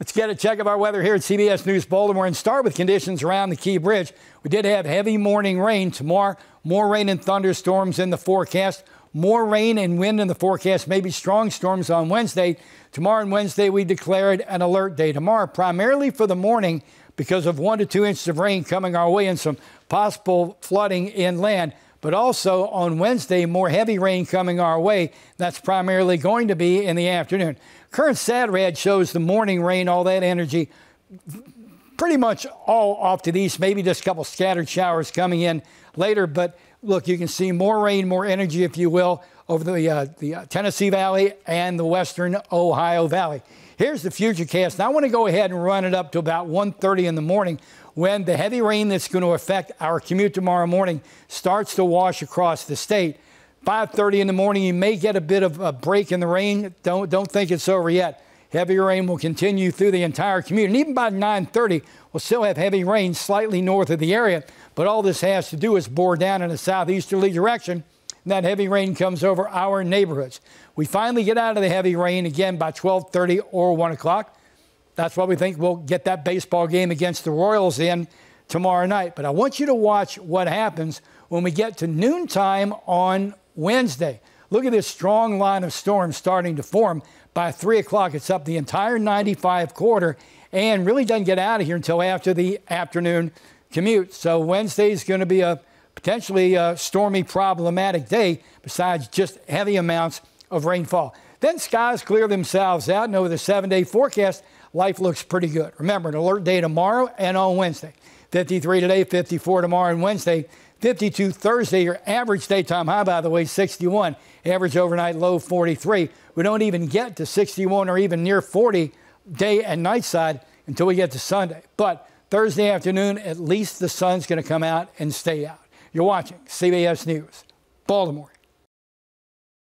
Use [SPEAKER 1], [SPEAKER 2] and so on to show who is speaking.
[SPEAKER 1] Let's get a check of our weather here at CBS News Baltimore and start with conditions around the Key Bridge. We did have heavy morning rain. Tomorrow, more rain and thunderstorms in the forecast. More rain and wind in the forecast, maybe strong storms on Wednesday. Tomorrow and Wednesday, we declared an alert day. Tomorrow, primarily for the morning, because of one to two inches of rain coming our way and some possible flooding inland. But also on Wednesday, more heavy rain coming our way. That's primarily going to be in the afternoon. Current SATRAD shows the morning rain, all that energy, pretty much all off to the east, maybe just a couple scattered showers coming in later. But look, you can see more rain, more energy, if you will, over the, uh, the uh, Tennessee Valley and the western Ohio Valley. Here's the future cast. Now I want to go ahead and run it up to about 1.30 in the morning when the heavy rain that's going to affect our commute tomorrow morning starts to wash across the state. 5.30 in the morning, you may get a bit of a break in the rain. Don't, don't think it's over yet. Heavy rain will continue through the entire commute. And even by 9.30, we'll still have heavy rain slightly north of the area. But all this has to do is bore down in a southeasterly direction that heavy rain comes over our neighborhoods. We finally get out of the heavy rain again by 12:30 or 1 o'clock. That's why we think we'll get that baseball game against the Royals in tomorrow night. But I want you to watch what happens when we get to noontime on Wednesday. Look at this strong line of storms starting to form. By 3 o'clock, it's up the entire 95 corridor and really doesn't get out of here until after the afternoon commute. So Wednesday is going to be a potentially a stormy, problematic day, besides just heavy amounts of rainfall. Then skies clear themselves out, and over the seven day forecast, life looks pretty good. Remember, an alert day tomorrow and on Wednesday. 53 today, 54 tomorrow and Wednesday. 52 Thursday, your average daytime high, by the way, 61. Average overnight low, 43. We don't even get to 61 or even near 40 day and night side until we get to Sunday. But Thursday afternoon, at least the sun's going to come out and stay out. You're watching CBS News, Baltimore.